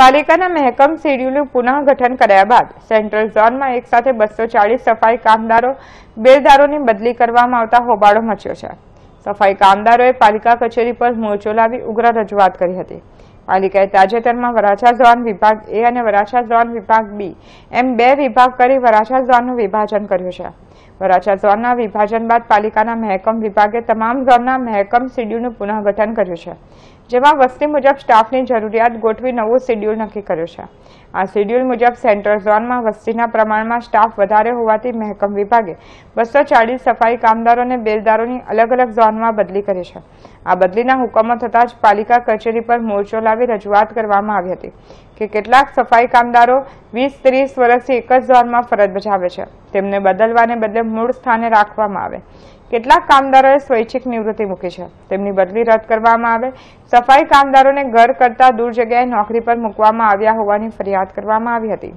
પાલિકાના મહેકમ શેડ્યુલનું પુનઃગઠન કર્યા બાદ સેન્ટ્રલ ઝોનમાં એકસાથે બસો ચાલીસ સફાઈ કામદારો બેલદારોની બદલી કરવામાં આવતા હોબાળો મચ્યો છે. સફાઈ કામદારોએ પાલિકા કચેરી પર મોરચો લાવી ઉગ્ર રજૂઆત કરી હતી. પાલિકાએ તાજેતરમાં વરાછા ઝોન વિભાગ એ અને વરાછા ઝોન વિભાગ બી એમ બે વિભાગ કરી વરાછા ઝોનનું વિભાજન કર્યું છે. વરાછા ઝોનના વિભાજન બાદ પાલિકાના મહેકમ વિભાગે તમામ ઝોનના મહેકમ શેડ્યુલનું પુનઃગઠન કર્યું છે. જેમાં વસ્તી મુજબ સ્ટાફની જરૂરિયાત ગોઠવી નવું શેડ્યુલ નક્કી કર્યું છે. આ શેડ્યુલ મુજબ સેન્ટ્રલ ઝોનમાં વસ્તીના પ્રમાણમાં સ્ટાફ વધારે હોવાથી મહેકમ વિભાગે બસો ચાલીસ સફાઈ કામદારો અને બેલદારોની અલગ અલગ ઝોનમાં બદલી કરી છે. આ બદલીના હુકમો થતાં જ પાલિકા કચેરી પર મોરચો લાવી રજૂઆત કરવામાં આવી હતી કે કેટલાક સફાઈ કામદારો વીસ, ત્રીસ વર્ષથી એક જ ઝોનમાં ફરજ બજાવે છે. તેમને બદલવાને બદલે મૂળ સ્થાને રાખવામાં આવે. કેટલાક કામદારોએ સ્વૈચ્છિક નિવૃત્તિ મૂકી છે. તેમની બદલી રદ કરવામાં આવે. સફાઈ કામદારોને ઘર કરતા દૂર જગ્યાએ નોકરી પર મૂકવામાં આવ્યા હોવાની ફરિયાદ કરવામાં આવી હતી.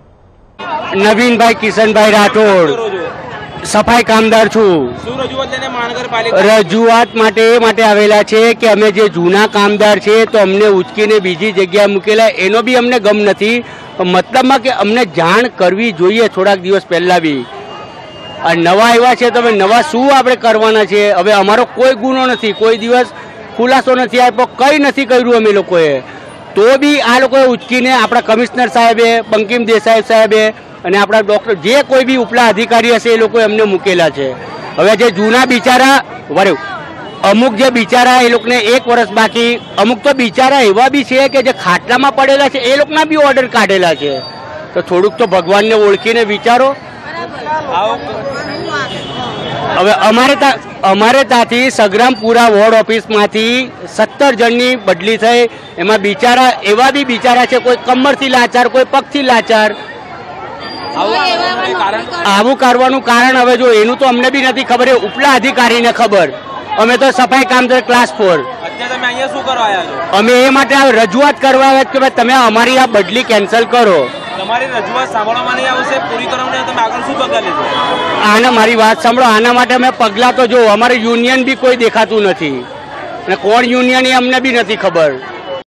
નવીનભાઈ કિશનભાઈ રાઠોડ. સફાઈ કામદાર છું. રજૂઆત માટે એ માટે આવેલા છે કે અમે જે જૂના કામદાર છે તો અમને ઉચકીને બીજી જગ્યાએ મૂકેલા એનો બી અમને ગમ નથી. મતલબમાં કે અમને જાણ કરવી જોઈએ થોડાક દિવસ પહેલા બી. નવા આવ્યા છે તો હવે નવા શું આપણે કરવાના છે? હવે અમારો કોઈ ગુનો નથી, કોઈ દિવસ ખુલાસો નથી આપ્યો, કંઈ નથી કર્યું અમે લોકોએ. તો બી આ લોકોએ ઉચકીને આપણા કમિશનર સાહેબે, બંકિમ દેસાઈ સાહેબે અને આપણા ડૉક્ટર, જે કોઈ બી ઉપલા અધિકારી હશે એ લોકો એમને મૂકેલા છે. હવે જે જૂના બિચારા વરે અમુક જે બિચારા એ લોકોને એક વર્ષ બાકી, અમુક તો બિચારા એવા બી છે કે જે ખાટલામાં પડેલા છે, એ લોકોના બી ઓર્ડર કાઢેલા છે. તો થોડુંક તો ભગવાનને ઓળખીને વિચારો. હવે અમારે ત્યાં અમારે ત્યાંથી સગ્રામપુરા વોર્ડ ઓફિસમાંથી સત્તર જણની બદલી થઈ. એમાં બિચારા એવા બી બિચારા છે કોઈ કમરથી લાચાર કોઈ પગથી લાચાર. આવું કરવાનું કારણ? હવે જો એનું તો અમને બી નથી ખબર એ ઉપલા અધિકારીને ખબર. અમે તો સફાઈ કામ છે ક્લાસ ફોર અત્યારે તમે અહીંયા શું કરવા આવ્યા છો? અમે એ માટે આ રજૂઆત કરવા આવ્યા કે ભાઈ તમે અમારી આ બદલી કેન્સલ કરો. તમારી રજૂઆત સાંભળવામાં નહીં આવશે, પૂરી કરવામાં તમે આગળ શું પગલાં લેશો? આના મારી વાત સાંભળો, આના માટે અમે પગલાં તો જો અમારે યુનિયન બી કોઈ દેખાતું નથી. અને કોણ યુનિયન એ અમને બી નથી ખબર.